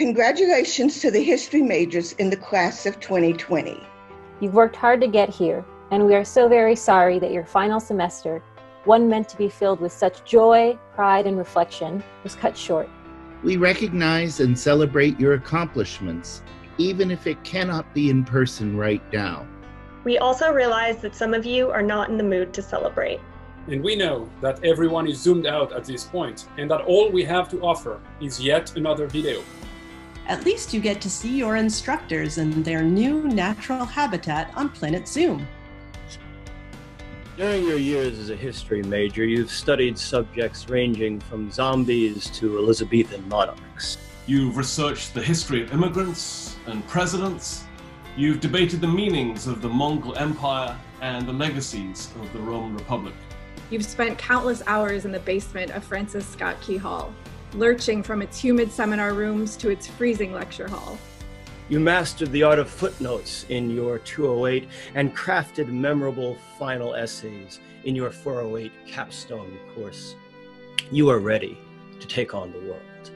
Congratulations to the history majors in the class of 2020. You've worked hard to get here, and we are so very sorry that your final semester, one meant to be filled with such joy, pride, and reflection, was cut short. We recognize and celebrate your accomplishments, even if it cannot be in person right now. We also realize that some of you are not in the mood to celebrate. And we know that everyone is zoomed out at this point, and that all we have to offer is yet another video. At least you get to see your instructors in their new natural habitat on Planet Zoom. During your years as a history major, you've studied subjects ranging from zombies to Elizabethan monarchs. You've researched the history of immigrants and presidents. You've debated the meanings of the Mongol Empire and the legacies of the Roman Republic. You've spent countless hours in the basement of Francis Scott Key Hall, lurching from its humid seminar rooms to its freezing lecture hall. You mastered the art of footnotes in your 208 and crafted memorable final essays in your 408 capstone course. You are ready to take on the world.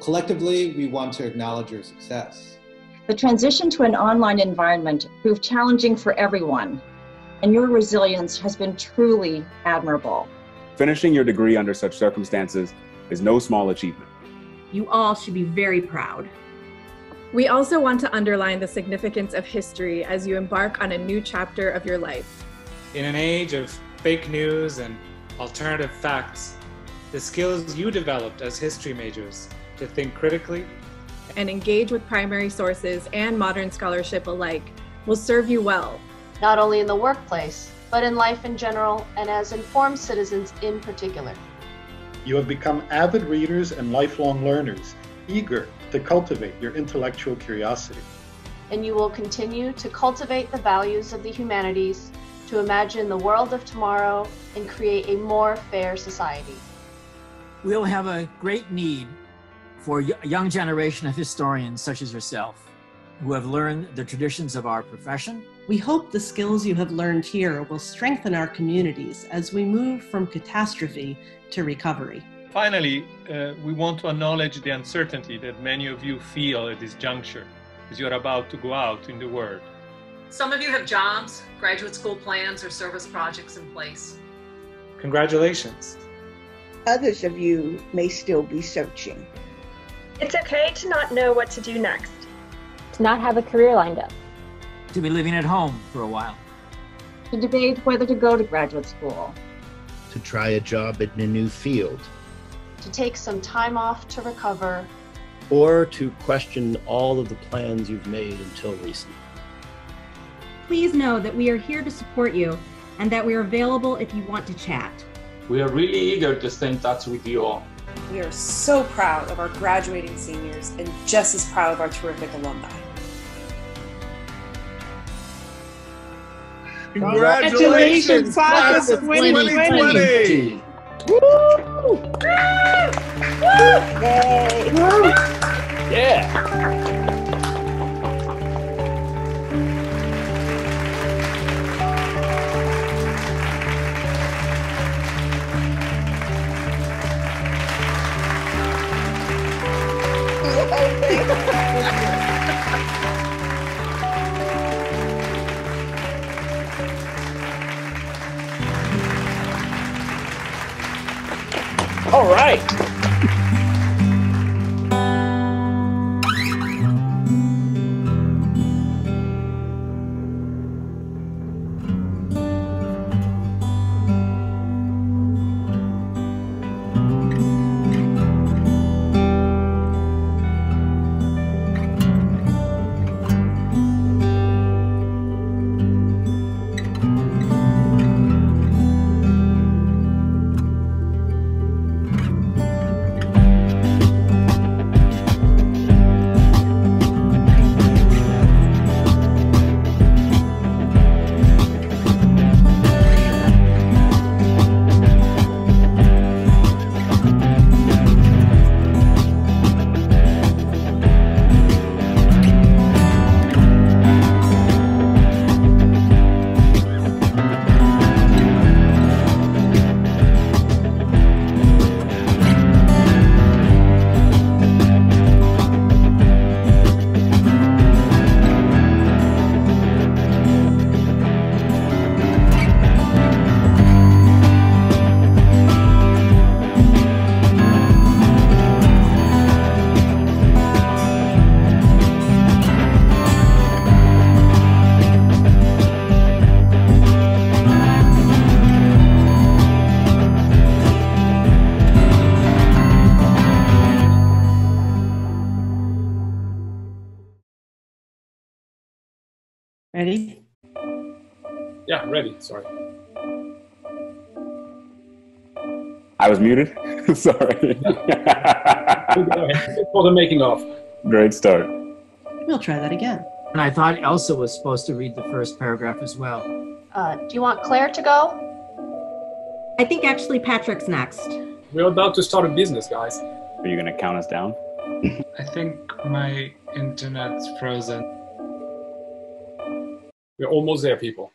Collectively, we want to acknowledge your success. The transition to an online environment proved challenging for everyone, and your resilience has been truly admirable. Finishing your degree under such circumstances is no small achievement. You all should be very proud. We also want to underline the significance of history as you embark on a new chapter of your life. In an age of fake news and alternative facts, the skills you developed as history majors to think critically and engage with primary sources and modern scholarship alike will serve you well. Not only in the workplace, but in life in general and as informed citizens in particular. You have become avid readers and lifelong learners, eager to cultivate your intellectual curiosity. And you will continue to cultivate the values of the humanities to imagine the world of tomorrow and create a more fair society. We'll have a great need for a young generation of historians such as yourself who have learned the traditions of our profession. We hope the skills you have learned here will strengthen our communities as we move from catastrophe to recovery. Finally, uh, we want to acknowledge the uncertainty that many of you feel at this juncture as you're about to go out in the world. Some of you have jobs, graduate school plans, or service projects in place. Congratulations. Others of you may still be searching. It's okay to not know what to do next, to not have a career lined up, to be living at home for a while, to debate whether to go to graduate school, to try a job in a new field, to take some time off to recover, or to question all of the plans you've made until recently. Please know that we are here to support you and that we are available if you want to chat. We are really eager to stay in touch with you all. We are so proud of our graduating seniors and just as proud of our terrific alumni. Congratulations, class of 2020! Woo! Yay! Yeah! All Ready? Yeah, ready. Sorry. I was muted. Sorry. For the making of. Great start. We'll try that again. And I thought Elsa was supposed to read the first paragraph as well. Uh, do you want Claire to go? I think actually Patrick's next. We're about to start a business, guys. Are you going to count us down? I think my internet's frozen. We're almost there, people.